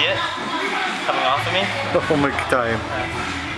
see it coming off of me? Oh my time.